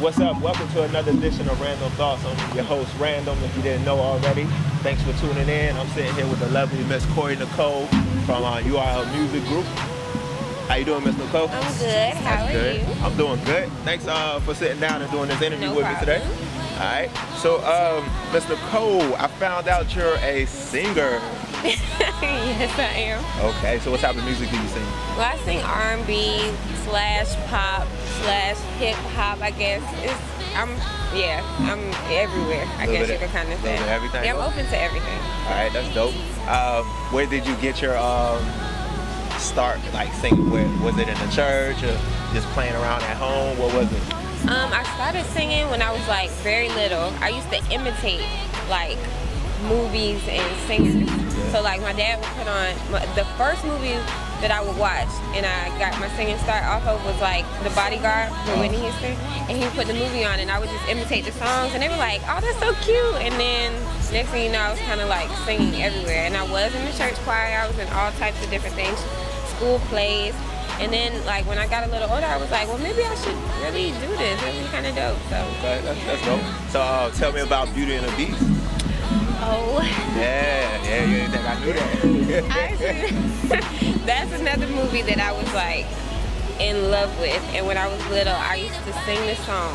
what's up? Welcome to another edition of Random Thoughts. I'm your host, Random, if you didn't know already. Thanks for tuning in. I'm sitting here with the lovely Miss Kori Nicole from uh, URL Music Group. How you doing, Miss Nicole? I'm good. How That's are good. you? I'm doing good. Thanks uh, for sitting down and doing this interview No with problem. me today. All right. So, um, Miss Nicole, I found out you're a singer. Yes, I am. Okay. So, what type of music do you sing? Well, I sing R&B slash pop slash hip hop. I guess it's I'm yeah I'm everywhere. I guess you could kind of say. everything? Yeah, I'm open to everything. All right, that's dope. Um, where did you get your um, start, like singing? Where was it in the church or just playing around at home? What was it? Um, I started singing when I was like very little. I used to imitate like movies and singers. So like my dad would put on the first movie that I would watch and I got my singing start off of was like The Bodyguard with Whitney Houston. And he would put the movie on and I would just imitate the songs and they were like, oh, that's so cute. And then next thing you know, I was kind of like singing everywhere. And I was in the church choir. I was in all types of different things, school plays. And then like when I got a little older, I was like, well, maybe I should really do this. Would be kind of dope. So, Okay, that's, that's dope. So uh, tell me about Beauty and the Beast. Oh. Yeah, yeah, you didn't think I knew that. Actually, that's another movie that I was like in love with. And when I was little, I used to sing this song.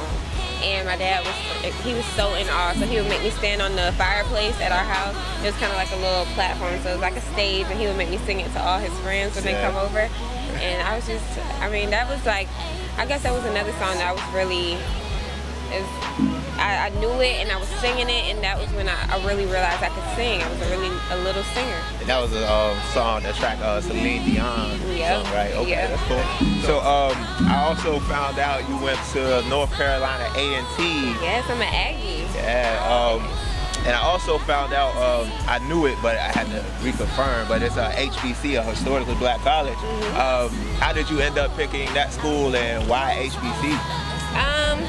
And my dad was, he was so in awe. So he would make me stand on the fireplace at our house. It was kind of like a little platform. So it was like a stage. And he would make me sing it to all his friends when they come over. And I was just, I mean, that was like, I guess that was another song that I was really, is I, I knew it and I was singing it. And that was when I, I really realized I could sing. I was a really, a little singer. And that was a um, song that tracked uh, Celine Dion Yeah. song, right? Okay, Yeah. that's cool. So um, I also found out you went to North Carolina A&T. Yes, I'm an Aggie. Yeah, um, and I also found out, um, I knew it, but I had to reconfirm, but it's a HBC, a historically black college. Mm-hmm. Um, how did you end up picking that school and why HBC? Um,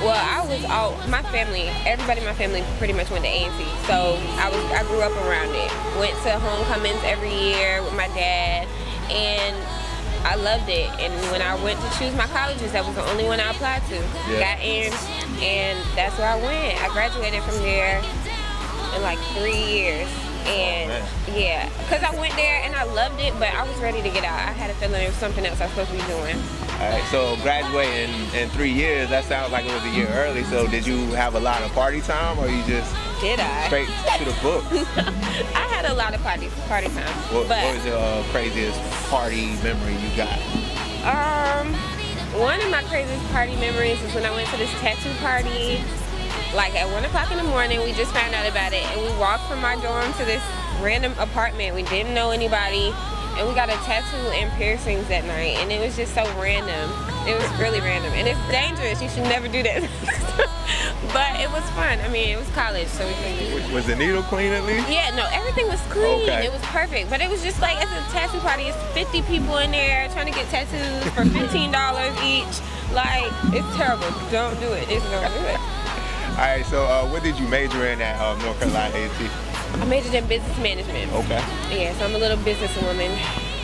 well, I was all my family. Everybody in my family pretty much went to A&T, so I was I grew up around it. Went to homecomings every year with my dad, and I loved it. And when I went to choose my colleges, that was the only one I applied to. Yeah. Got in, and that's where I went. I graduated from there in like three years. And oh, man. yeah, because I went there and I loved it, but I was ready to get out. I had a feeling there was something else I was supposed to be doing. All right, so graduating in three years, that sounds like it was a year early. So did you have a lot of party time, or you just Did I? straight to the book? I had a lot of party party time, What, what was the uh, craziest party memory you got? um, one of my craziest party memories is when I went to this tattoo party. Like at one o'clock in the morning, we just found out about it, and we walked from our dorm to this random apartment. We didn't know anybody, and we got a tattoo and piercings that night, and it was just so random. It was really random, and it's dangerous. You should never do that. but it was fun. I mean, it was college, so we could Was the needle clean at least? Yeah, no, everything was clean. Okay. It was perfect. But it was just like it's a tattoo party. It's 50 people in there trying to get tattoos for $15 each. Like, it's terrible. Don't do it. Just don't do it. All right, so uh, what did you major in at um, North Carolina A&T? I majored in business management. Okay. Yeah, so I'm a little businesswoman.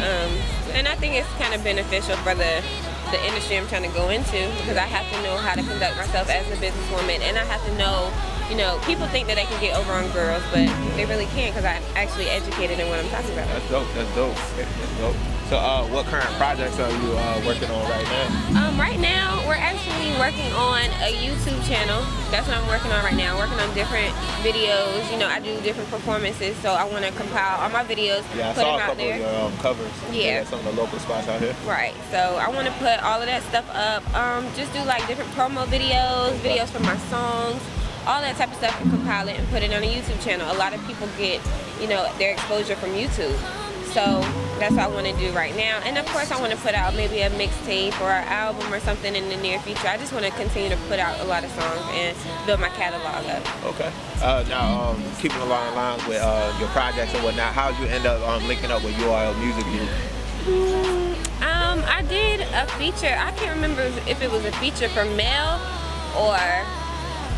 Um, and I think it's kind of beneficial for the the industry I'm trying to go into because I have to know how to conduct myself as a businesswoman and I have to know, you know, people think that they can get over on girls, but they really can't because I'm actually educated in what I'm talking about. That's dope. That's dope. That's dope. So, uh, what current projects are you uh, working on right now? Um, right now, working on a YouTube channel. That's what I'm working on right now. Working on different videos. You know, I do different performances, so I want to compile all my videos, Yeah, I put saw a them out couple there. of your um, covers. Yeah. at some of the local spots out here. Right. So I want to put all of that stuff up. Um, just do like different promo videos, videos for my songs, all that type of stuff, and compile it and put it on a YouTube channel. A lot of people get, you know, their exposure from YouTube. So that's what I want to do right now. And of course, I want to put out maybe a mixtape or an album or something in the near future. I just want to continue to put out a lot of songs and build my catalog up. Okay. Uh, now, um, keeping along the lines with uh, your projects and whatnot, how did you end up um, linking up with URL Music Group? Um, I did a feature. I can't remember if it was a feature for Mel or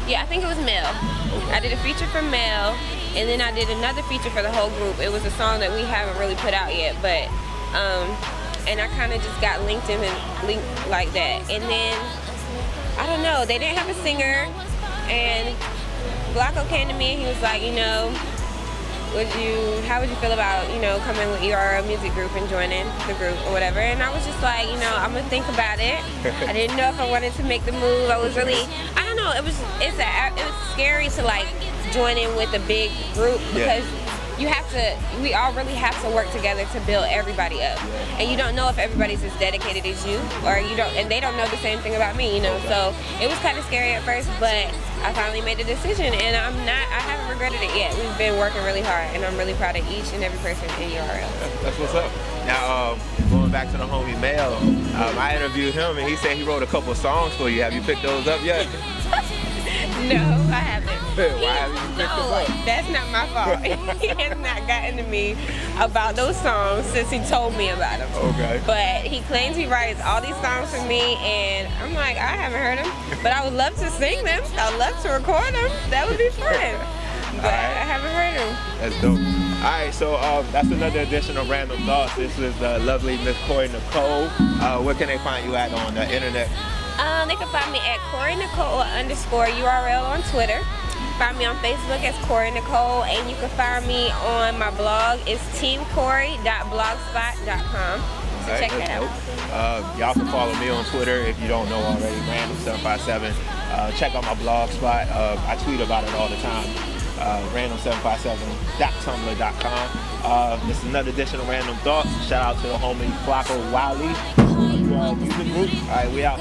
yeah, I think it was Mel. I did a feature for Mel, and then I did another feature for the whole group. It was a song that we haven't really put out yet, but um, and I kind of just got linked in and linked like that, and then I don't know. They didn't have a singer, and Flaco came to me and he was like, you know, would you how would you feel about you know coming with URL music group and joining the group or whatever and I was just like you know I'm gonna think about it I didn't know if I wanted to make the move I was really I don't know it was it's a it was scary to like join in with a big group because yeah you have to we all really have to work together to build everybody up. And you don't know if everybody's as dedicated as you or you don't and they don't know the same thing about me you know? So it was kind of scary at first but I finally made the decision and I'm not I haven't regretted it yet. We've been working really hard and I'm really proud of each and every person in URL that's what's up. Now um, going back to the homie Mel um, I interviewed him and he said he wrote a couple songs for you. Have you picked those up yet no I haven't why have you no, that's not my fault. he has not gotten to me about those songs since he told me about them. Okay. But he claims he writes all these songs for me, and I'm like, I haven't heard them, but I would love to sing them. I'd love to record them. That would be fun. but right. I haven't heard them. That's dope. All right, so um, that's another edition of Random Thoughts. This is the lovely Miss Kori Nicole. Uh, where can they find you at on the internet? Um, they can find me at Kori Nicole underscore URL on Twitter. Find me on Facebook as Kori Nicole, and you can find me on my blog. It's teamkori.blogspot.com. So right, check that out. Uh, y'all can follow me on Twitter if you don't know already, random757. Uh, check out my blog spot. Uh, I tweet about it all the time. Uh, random757.tumblr.com. Uh, this is another edition of Random Thoughts. Shout out to the homie Flaco Wiley. Uh, music group. All right, we out.